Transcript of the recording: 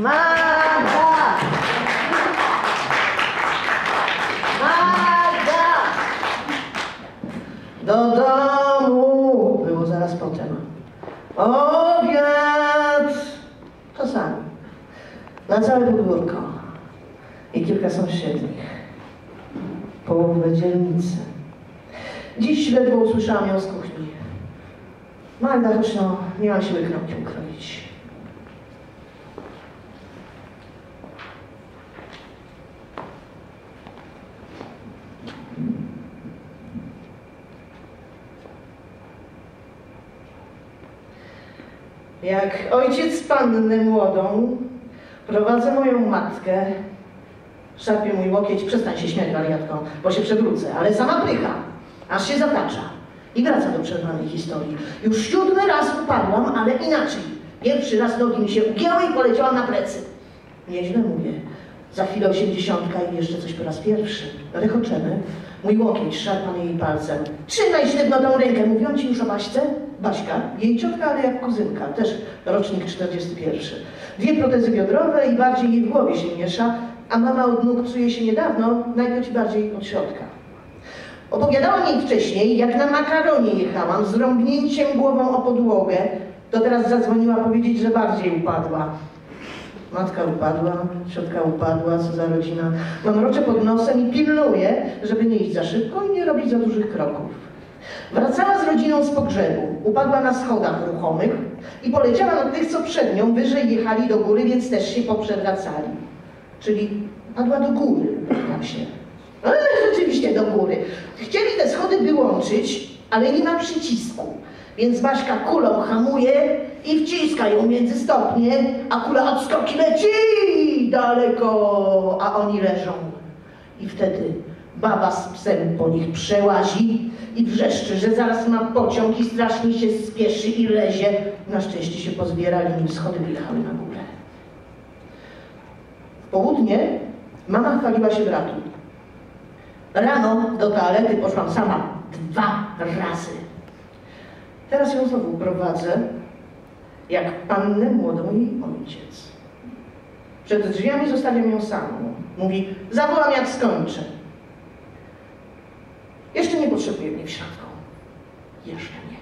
Magda! Magda! Do domu! Było zaraz potem. Obiad! Czasami. Na całe podwórko. I kilka sąsiednich. Połowę dzielnicy. Dziś ledwo usłyszałam ją z kuchni. Magda, choć no, nie ma siły kropki ukroić. Jak ojciec pannę młodą, prowadzę moją matkę, szarpie mój łokieć, przestań się śmiać wariatką, bo się przewrócę, ale sama prycha, aż się zatacza i wraca do przerwanej historii. Już siódmy raz upadłam, ale inaczej. Pierwszy raz nogi mi się ugięły i poleciałam na plecy. Nieźle mówię. Za chwilę osiemdziesiątka i jeszcze coś po raz pierwszy. Rechoczemy. Mój łokieć szarpany jej palcem. Trzymaj sztywno tą rękę. Mówią ci już o Baśce? Baśka, jej ciotka, ale jak kuzynka. Też rocznik 41. Dwie protezy biodrowe i bardziej jej w głowie się miesza, a mama od nóg psuje się niedawno, najpierw bardziej od środka. Opowiadałam jej wcześniej, jak na makaronie jechałam z rąbnięciem głową o podłogę, to teraz zadzwoniła powiedzieć, że bardziej upadła. Matka upadła, ciotka upadła, co za rodzina. Mamroczę pod nosem i pilnuję, żeby nie iść za szybko i nie robić za dużych kroków. Wracała z rodziną z pogrzebu, upadła na schodach ruchomych i poleciała na tych, co przed nią, wyżej jechali do góry, więc też się poprzewracali. Czyli padła do góry, upewniam się. Ale rzeczywiście do góry. Chcieli te schody wyłączyć, ale nie ma przycisku. Więc Baśka kulą hamuje i wciska ją między stopnie, a kula od skoki leci daleko, a oni leżą. I wtedy baba z psem po nich przełazi i wrzeszczy, że zaraz ma pociąg i strasznie się spieszy i lezie. Na szczęście się pozbierali, nim schody wyjechały na górę. W południe mama chwaliła się bratu. Rano do toalety poszłam sama dwa razy. Teraz ją znowu prowadzę, jak pannę młodą jej ojciec. Przed drzwiami zostawiam ją samą. Mówi, zawołam jak skończę. Jeszcze nie potrzebuje mnie w środku. Jeszcze nie.